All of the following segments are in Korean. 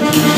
Thank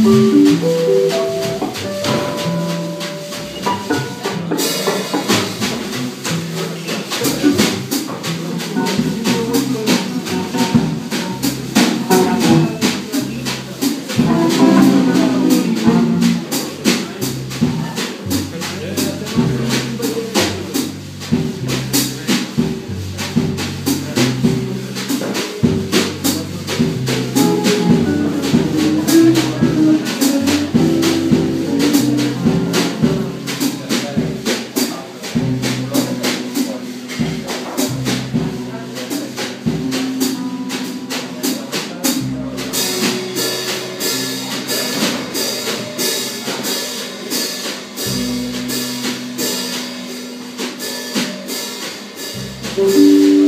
Música Música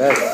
Yes.